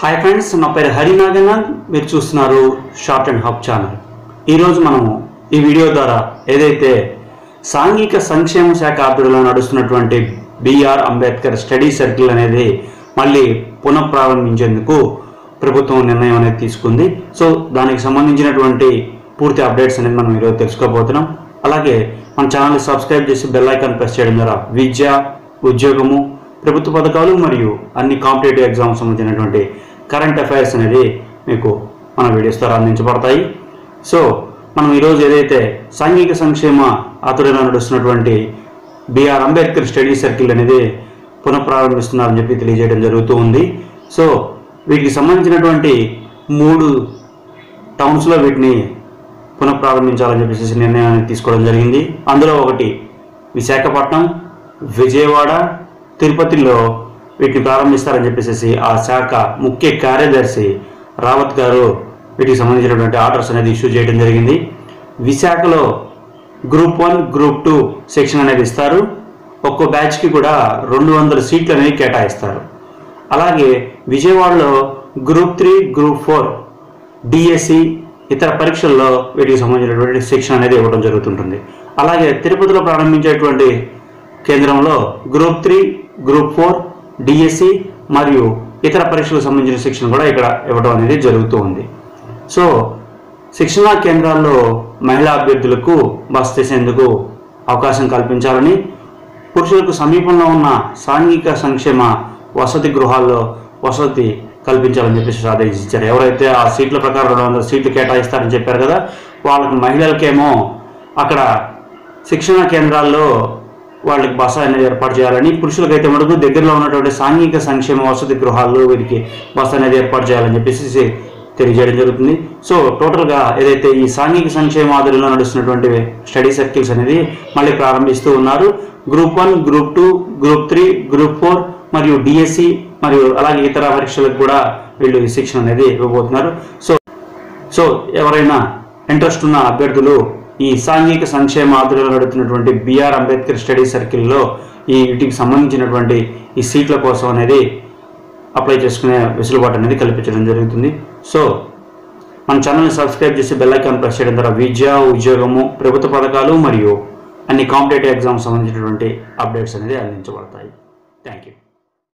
Hi friends నా పేరు హరి నాగనాథ్. మీరు చూస్తున్నారు షార్ట్ అండ్ హబ్ ఛానల్ ఈరోజు మనము ఈ వీడియో ద్వారా ఏదైతే సాంఘిక సంక్షేమ శాఖ ఆధ్వర్యంలో నడుస్తున్నటువంటి బిఆర్ అంబేద్కర్ స్టడీ సర్కిల్ అనేది మళ్ళీ పునఃప్రారంభించేందుకు ప్రభుత్వం నిర్ణయం అనేది తీసుకుంది. సో దానికి సంబంధించినటువంటి పూర్తి అప్డేట్స్ అనేది మనం ఈరోజు తెలుసుకోబోతున్నాం. అలాగే మన ఛానల్ని సబ్స్క్రైబ్ చేసి బెల్ ఐకాన్ ప్రెస్ చేయడం ద్వారా విద్య ఉద్యోగము ప్రభుత్వ పథకాలు మరియు అన్ని కాంపిటేటివ్ ఎగ్జామ్స్ సంబంధించినటువంటి కరెంట్ అఫైర్స్ అనేది మీకు మన వీడియోస్ ద్వారా అందించబడతాయి. సో మనం ఈరోజు ఏదైతే సాంఘిక సంక్షేమ ఆతురంలో నడుస్తున్నటువంటి బిఆర్ అంబేద్కర్ స్టడీ సర్కిల్ అనేది పునఃప్రారంభిస్తున్నారని చెప్పి తెలియజేయడం జరుగుతూ ఉంది. సో వీటికి సంబంధించినటువంటి మూడు టౌన్స్లో వీటిని పునఃప్రారంభించాలని చెప్పేసి నిర్ణయాన్ని తీసుకోవడం జరిగింది. అందులో ఒకటి విశాఖపట్నం విజయవాడ తిరుపతిలో వీటిని ప్రారంభిస్తారని చెప్పేసి ఆ శాఖ ముఖ్య కార్యదర్శి రావత్ గారు వీటికి సంబంధించినటువంటి ఆర్డర్స్ అనేది ఇష్యూ చేయడం జరిగింది. విశాఖలో group one group two section అనేది ఇస్తారు. ఒక్కో బ్యాచ్కి కూడా రెండు వందల సీట్లు అనేవి కేటాయిస్తారు. అలాగే విజయవాడలో group three group four DSC ఇతర పరీక్షల్లో వీటికి సంబంధించినటువంటి శిక్షణ అనేది ఇవ్వడం జరుగుతుంటుంది. అలాగే తిరుపతిలో ప్రారంభించేటువంటి కేంద్రంలో group three group four DSC మరియు ఇతర పరీక్షలకు సంబంధించిన శిక్షణ కూడా ఇక్కడ ఇవ్వడం అనేది జరుగుతూ ఉంది. సో శిక్షణా కేంద్రాల్లో మహిళా అభ్యర్థులకు బస్ చేసేందుకు అవకాశం కల్పించాలని పురుషులకు సమీపంలో ఉన్న సాంఘిక సంక్షేమ వసతి గృహాల్లో వసతి కల్పించాలని చెప్పేసి ఆదేశించారు. ఎవరైతే ఆ సీట్ల ప్రకారం రెండు వందల సీట్లు కేటాయిస్తారని చెప్పారు కదా వాళ్ళకి మహిళలకేమో అక్కడ శిక్షణా కేంద్రాల్లో వాళ్ళకి బస అనేది ఏర్పాటు చేయాలని పురుషులకైతే మటుకు దగ్గరలో ఉన్నటువంటి సాంఘిక సంక్షేమ వసతి గృహాల్లో వీరికి బస అనేది ఏర్పాటు చేయాలని చెప్పేసి తెలియజేయడం జరుగుతుంది. సో టోటల్గా ఏదైతే ఈ సాంఘిక సంక్షేమ ఆధ్వర్యంలో నడుస్తున్నటువంటి స్టడీ సర్కిల్స్ అనేది మళ్ళీ ప్రారంభిస్తూ ఉన్నారు. Group one group two group three group four మరియు డిఎస్సి మరియు అలాగే ఇతర పరీక్షలకు కూడా వీళ్ళు శిక్షణ అనేది ఇవ్వబోతున్నారు. సో సో ఎవరైనా ఇంట్రెస్ట్ ఉన్న అభ్యర్థులు ఈ సాంఘిక సంక్షేమ ఆధ్వర్యంలో నడుతున్నటువంటి బిఆర్ అంబేద్కర్ స్టడీ సర్కిల్లో ఈ వీటికి సంబంధించినటువంటి ఈ సీట్ల కోసం అనేది అప్లై చేసుకునే వెసులుబాటు అనేది కల్పించడం జరుగుతుంది. సో మన ఛానల్ని సబ్స్క్రైబ్ చేసి బెల్ ఐకాన్ ప్రెస్ చేయడం ద్వారా విద్య ఉద్యోగము ప్రభుత్వ పథకాలు మరియు అన్ని కాంపిటేటివ్ ఎగ్జామ్స్ సంబంధించినటువంటి అప్డేట్స్ అనేది అందించబడతాయి. Thank you.